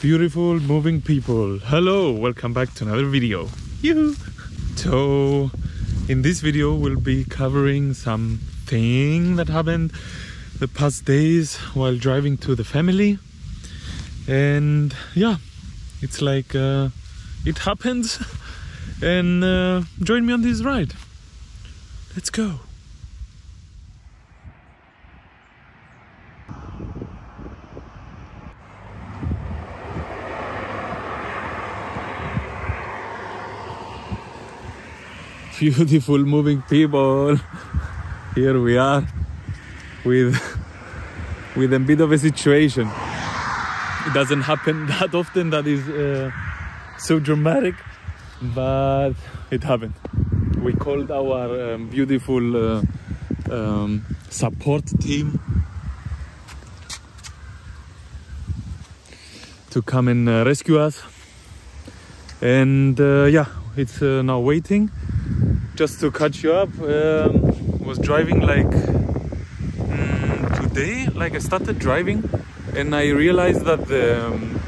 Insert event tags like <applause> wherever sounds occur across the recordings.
beautiful moving people. Hello welcome back to another video. Yoo-hoo. so in this video we'll be covering something that happened the past days while driving to the family. And yeah it's like uh, it happens. <laughs> And uh, join me on this ride. Let's go beautiful moving people. Here we are with with a bit of a situation. It doesn't happen <laughs> that often that is uh, so dramatic but it happened. We called our um, beautiful uh, um, support team to come and uh, rescue us. And uh, yeah it's uh, now waiting just to catch you up um, was driving like mm, today like i started driving and i realized that the um,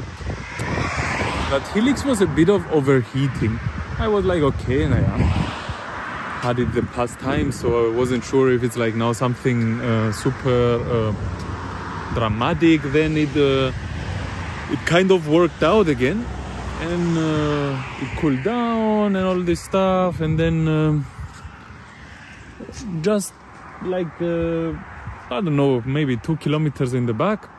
that helix was a bit of overheating. I was like okay and i had it the past time so i wasn't sure if it's like now something uh, super uh, dramatic then it uh, it kind of worked out again and uh, it cooled down and all this stuff and then um, just like uh, i don't know maybe two kilometers in the back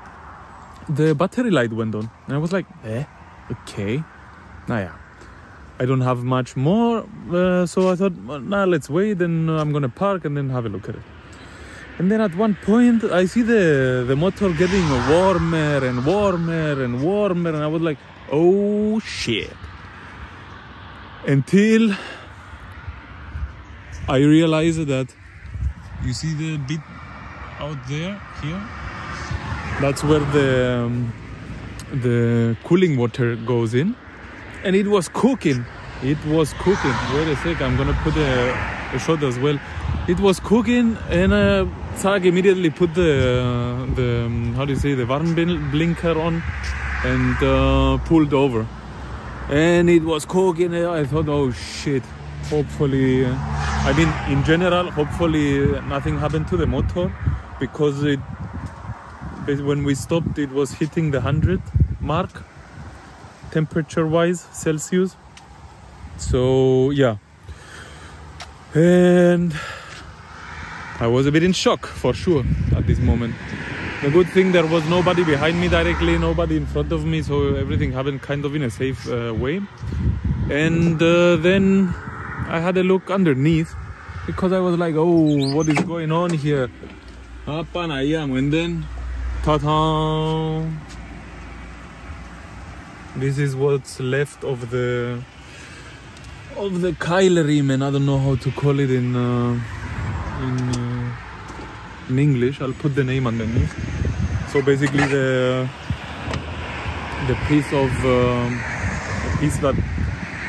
the battery light went on. And i was like eh? okay. Nah yeah. I don't have much more uh, so i thought nah let's wait and i'm gonna park and then have a look at it. And then at one point i see the the motor getting warmer and warmer and warmer and i was like oh shit. Until i realized that you see the bit out there here? That's where the um, the cooling water goes in. And it was cooking. It was cooking. Wait a sec i'm gonna put a, a shot as well. It was cooking and uh, Zag immediately put the uh, the um, how do you say the warm blinker on and uh, pulled over. And it was cooking i thought oh shit. Hopefully uh, i mean in general hopefully nothing happened to the motor because it when we stopped it was hitting the 100 mark temperature wise celsius. So yeah. And i was a bit in shock for sure at this moment the good thing there was nobody behind me directly nobody in front of me so everything happened kind of in a safe uh, way. And uh, then i had a look underneath because i was like oh what is going on here? And then ta-ta. This is what's left of the of the Keilriemen I don't know how to call it in uh, in uh, in English I'll put the name underneath. So basically the the piece of um, the piece that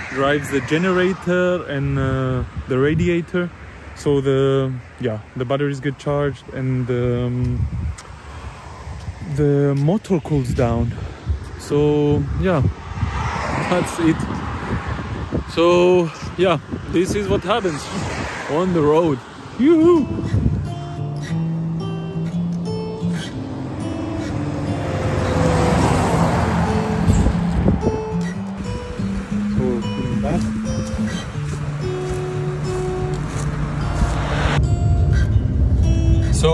drives the generator and uh, the radiator. So the yeah the batteries get charged and um, the motor cools down. So yeah that's it. So yeah this is what happens on the road. Yoo-hoo! So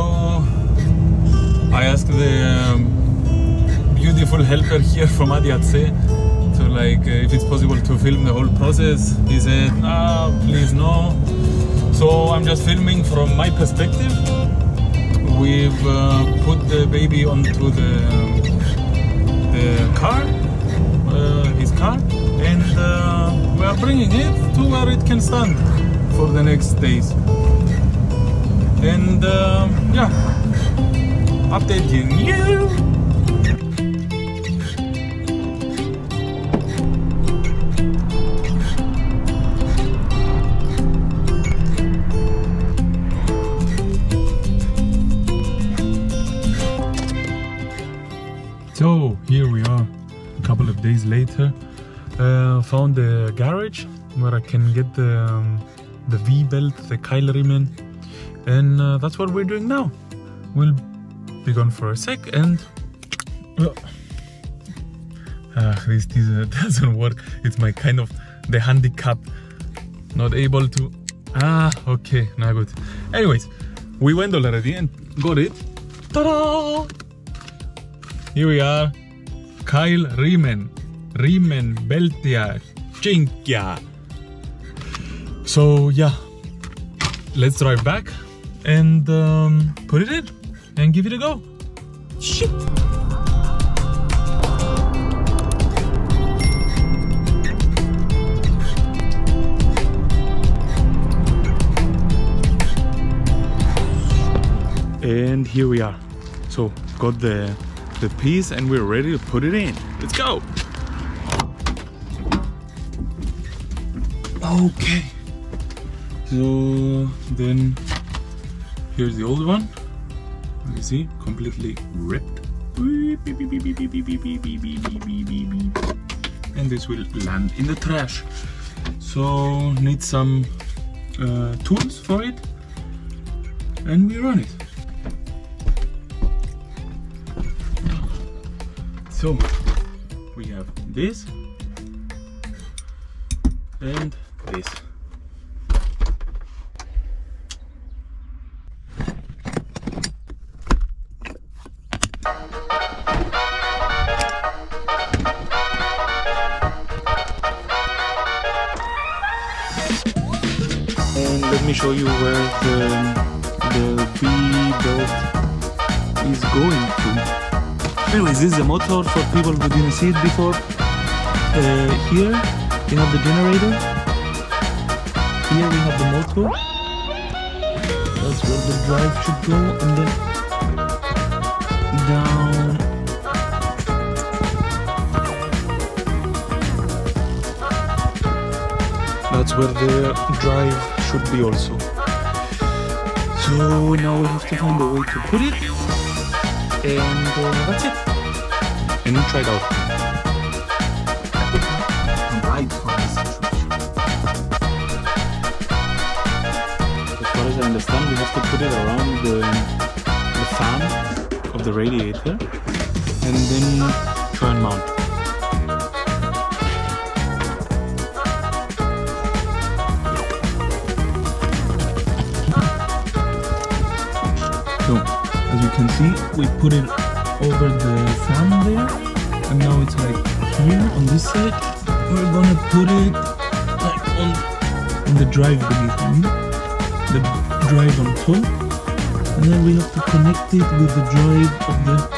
I asked the um, beautiful helper here from ADAC to like uh, if it's possible to film the whole process. He said, ah, please no. So I'm just filming from my perspective. We've uh, put the baby onto the the car, uh, his car, and uh, we are bringing it to where it can stand for the next days. And uh, yeah, updating you. So here we are. a couple of days later, uh, found a garage where I can get the um, the V belt, the Keilriemen, and uh, that's what we're doing now. We'll be gone for a sec and. Uh, <laughs> this, this uh, <laughs> doesn't work. It's my kind of the handicap, not able to. Ah, okay, now good. Anyways, we went already and got it. Ta-da! Here we are. Kyle Riemen. Riemen Beltia. Chinkia. So yeah, let's drive back and um, put it in and give it a go. Shit. and here we are so got the the piece and we're ready to put it in let's go okay so then here's the old one you see completely ripped and this will land in the trash so need some uh, tools for it and we run it so we have this and this show you where the the V belt is going to Anyways, this is a motor for people who didn't see it before. Uh, here we have the generator. Here we have the motor. That's where the drive should go, and then down. That's where the drive should be also. So now we have to find a way to put it and uh, that's it. And try it out. As far as I understand, we have to put it around the, the fan of the radiator and then try and mount. Can see we put it over the fan there and now it's like here on this side. We're gonna put it like on on the drive beneath me the drive on top. And then we have to connect it with the drive of the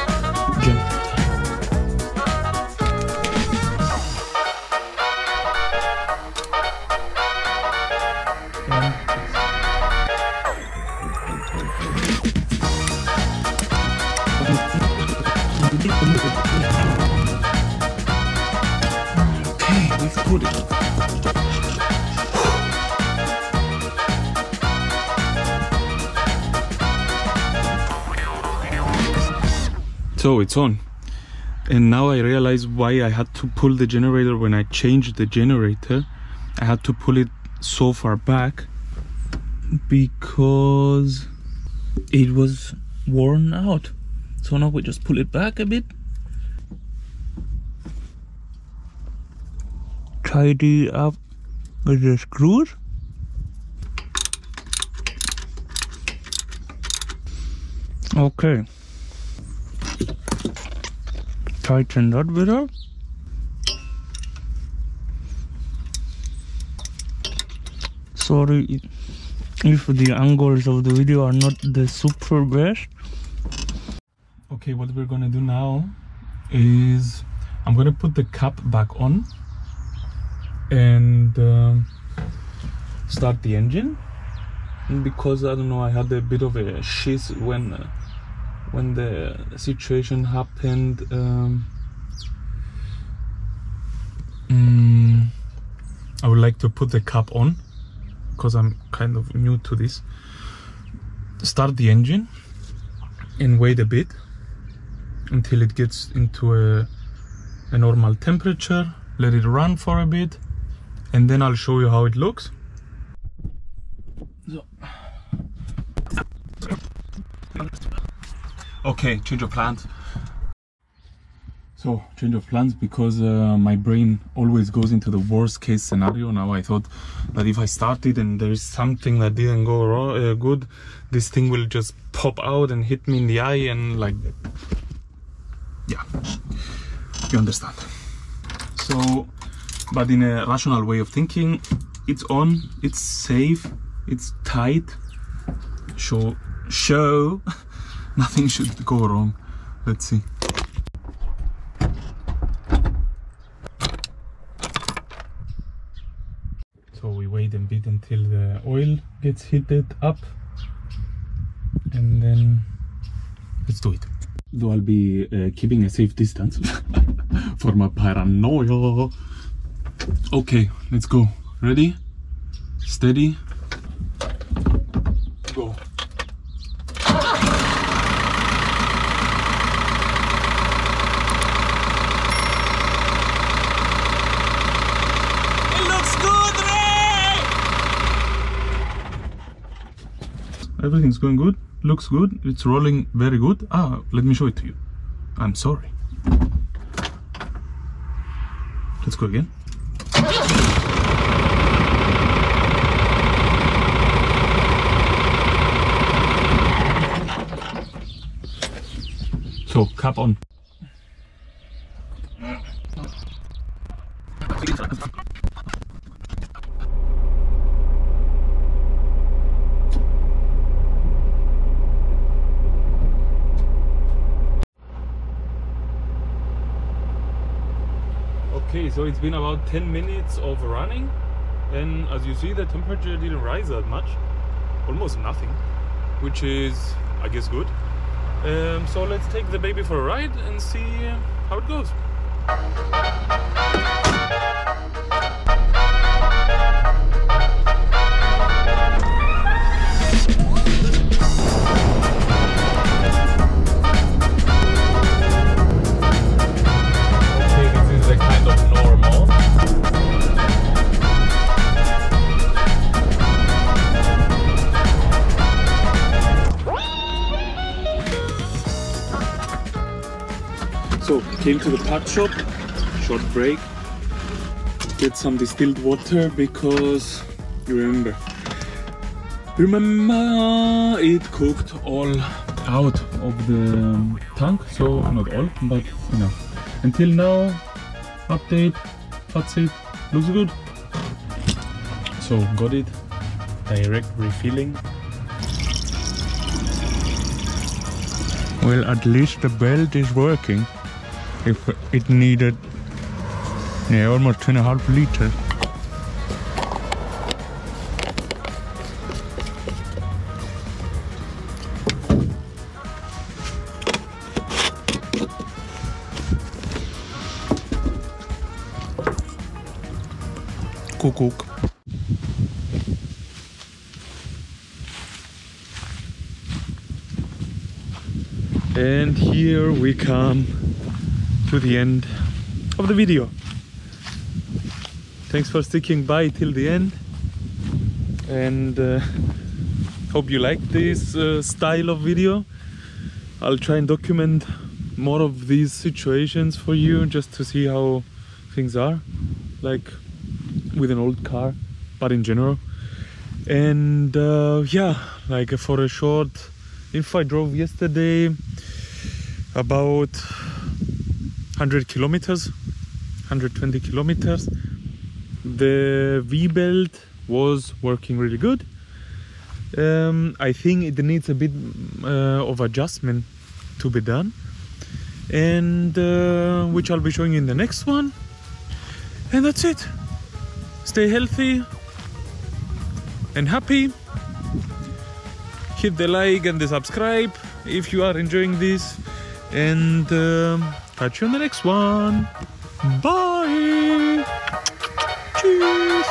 So it's on. And now I realize why I had to pull the generator when I changed the generator. I had to pull it so far back because it was worn out. So now we just pull it back a bit. Tidy up with the screws. Okay. Tighten that bit up. Sorry if the angles of the video are not the super best. Okay, what we're gonna do now is I'm gonna put the cap back on and um, start the engine because I don't know I had a bit of a shiz when uh, when the situation happened um, mm, I would like to put the cap on because I'm kind of new to this start the engine and wait a bit until it gets into a a normal temperature let it run for a bit and then I'll show you how it looks so. Okay change of plans so change of plans because uh, my brain always goes into the worst case scenario. Now I thought that if I started and there is something that didn't go uh, good, this thing will just pop out and hit me in the eye and like, yeah, you understand. So, but in a rational way of thinking, it's on, it's safe, it's tight. Show, show, <laughs> nothing should go wrong. Let's see. So we wait a bit until the oil gets heated up and then let's do it. Though I'll be uh, keeping a safe distance <laughs> for my paranoia. Okay let's go. Ready? Steady go everything's going good. Looks good. It's rolling very good. Ah let me show it to you. I'm sorry. Let's go again. So cap on so it's been about 10 minutes of running. And as you see the temperature didn't rise that much. Almost nothing which is i guess good. Um, so let's take the baby for a ride and see how it goes the pot shop, short break, get some distilled water because you remember, remember it cooked all out of the tank, so not all, but you know. Until now, update, that's it, looks good. So got it, direct refilling. Well, at least the belt is working if it needed yeah almost two and a half liters Kuckuck. And here we come to the end of the video. Thanks for sticking by till the end and uh, hope you like this uh, style of video. I'll try and document more of these situations for you just to see how things are like with an old car but in general and uh, yeah like for a short if I drove yesterday about 100 kilometers 120 kilometers. The v-belt was working really good. Um, I think it needs a bit uh, of adjustment to be done. And uh, which I'll be showing you in the next one. And that's it. Stay healthy and happy. Hit the like and the subscribe if you are enjoying this. And um, Catch you on the next one. Bye. Cheers.